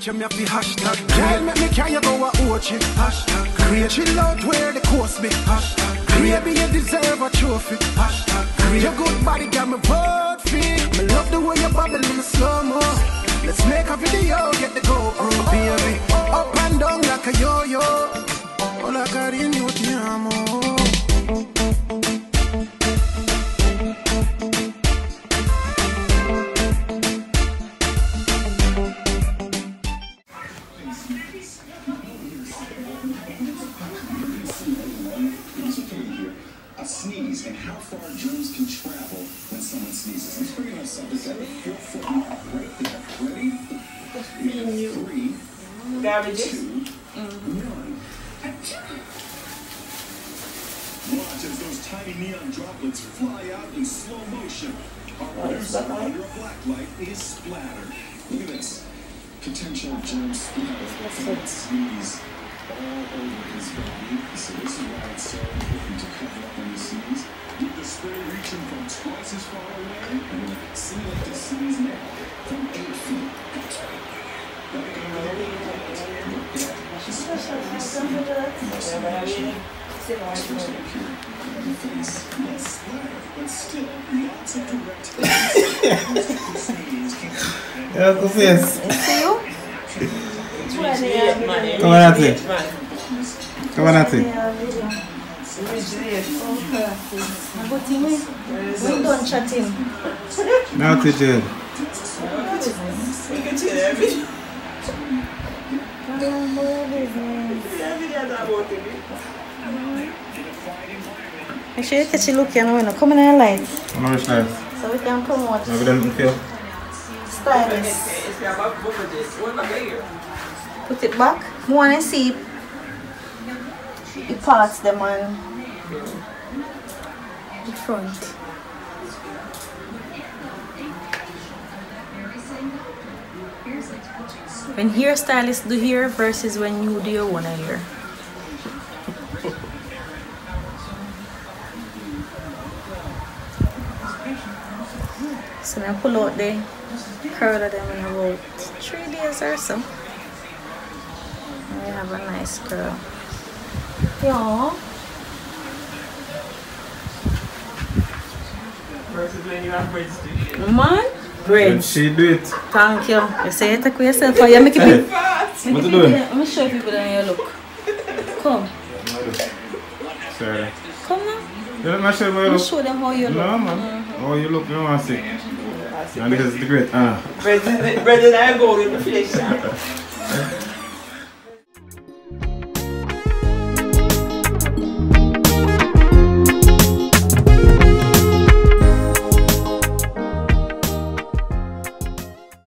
Girl, make me carry you go a OG. Hashtag. Create chill out where the coast be. Hashtag. Baby, you deserve a trophy. Hashtag. Your good body got me vote for. Me love the way you bubble in the slow mo. Let's make a video, get the GoPro, baby. Up and down like a yo-yo. A sneeze and how far germs can travel when someone sneezes. Let's bring in our subject at the right there. Ready? We have three, two, one. Watch as those tiny neon droplets fly out in slow motion. Our producer under a black light is splattered. Look at this. Potential germ splatter from that sneeze all over his body. So this is why it's so important to cover up when you sneeze. With the spray reaching from twice as far away, I'm simulate the sneeze now from eight feet. Now we can really look at the face. Less splatter, but still lots of direct sneeze can Ja, tu jest. See you? Come on, Nati. Come on, Nati. But we, we done chatting. Nati, Jill. Make sure you touch the look, you know, when you come in the light. How much nice? So we can promote Now we don't feel. stylist. Put it back. I want to see the parts them on the front. When hairstylists do hair versus when you do your own hair. So now pull out the curl of them in about three days or so. And we have a nice girl. Yeah. You have braids to Man, When braids. she do it. Thank you. You say it to yourself or you make it big. What you doing? big. Let me show people that you look. Come. Sorry. Come now. You don't show me Let me look. show them how you look. No, man. Oh, you look, you want to see. And this is the great. Ah. Bread and I go in the flesh.